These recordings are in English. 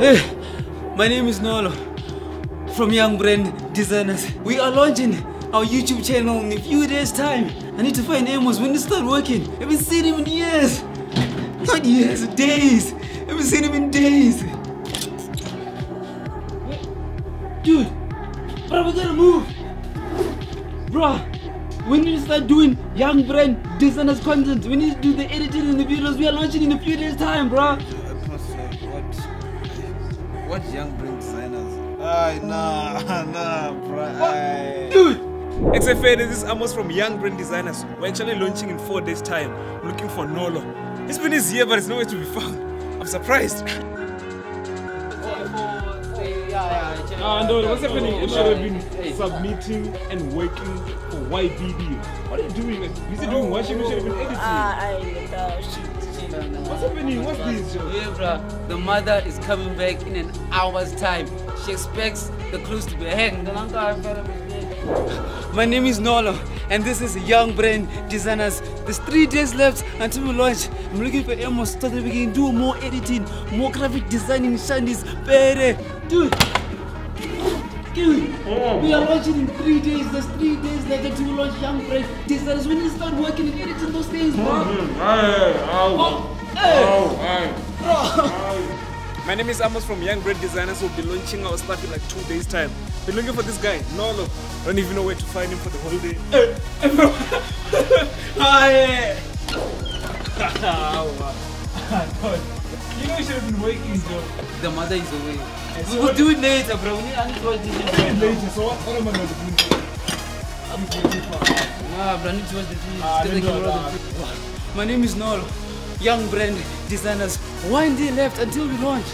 Hey, my name is Nolo from Young Brand Designers. We are launching our YouTube channel in a few days' time. I need to find Amos when it start working. I haven't seen him in years. Not years, days. I haven't seen him in days. Dude, bro, we gotta move. Bro, we need to start doing Young Brand Designers content. We need to do the editing and the videos. We are launching in a few days' time, bro. What? What young brain designers? Ay, nah, nah, bro. Ay. Dude, XFA, this is Amos from Young Brand Designers. We're actually launching in four days' time. Looking for Nolo. He's been his here, but it's nowhere to be found. I'm surprised. Ah, no, what's happening? You should have been submitting and working for YBD. What are you doing? Like, busy doing washing, you should have been editing. Ah, I uh, shit, shit. What's happening? What's this? Yeah, bruh. The mother is coming back in an hour's time. She expects the clues to be hanged. My name is Nolo, and this is Young Brand Designers. There's three days left until we launch. I'm looking for Amos so that we can do more editing, more graphic designing, shandies, better. Dude, dude, oh. we are launching in three days. There's three days left until we launch Young Brand Designers. We need to start working and editing those things, bro. Mm-hmm. Oh, hey, bro. My name is Amos from Young Brand Designers. We'll be launching our stuff in like two days' time. Been looking for this guy, Nolo. Don't even know where to find him for the holiday. Hi! you know you should have been working, Joe. The mother is away. We will do it later, bro. We need, I need to watch this. Later, so what, what am I going to do? Ah, bro, I need to watch the video. Ah, Together no, can no, roll the video. My name is Nolo. Young brand designers. One day left until we launch.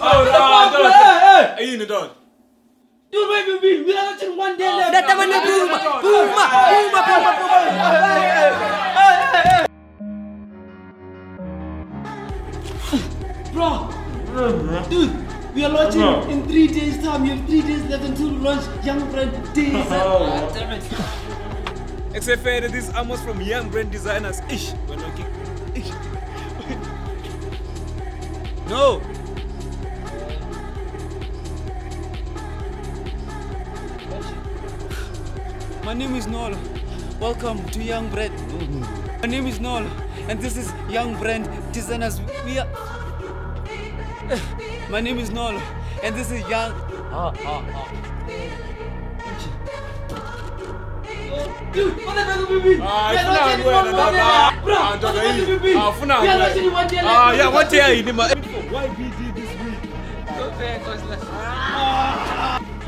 Oh, no, no, no. Are you in the dog? Dude, wait, wait, wait. We are launching one day left. Data mana Puma, Puma, Puma, Puma, Puma. Bro, dude, we are launching in three days' time. You have three days left until we launch Young brand designers. Ah, damn it. XFA, this is Amos from Young Brand Designers. Ish, we're looking. Ish. No. My name is Nolo. Welcome to Young Brand. My name is Nolo, and this is Young Brand Designers. We are. My name is Nolo, and this is Young. Ah, ah, ah. This.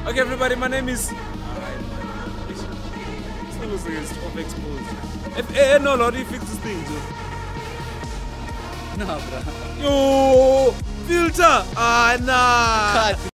Okay, everybody, my name is. Someone says overexposed. If, eh, no, Lord, he fix this thing, Joe. Nah, bro. Yo, filter. Ah, nah.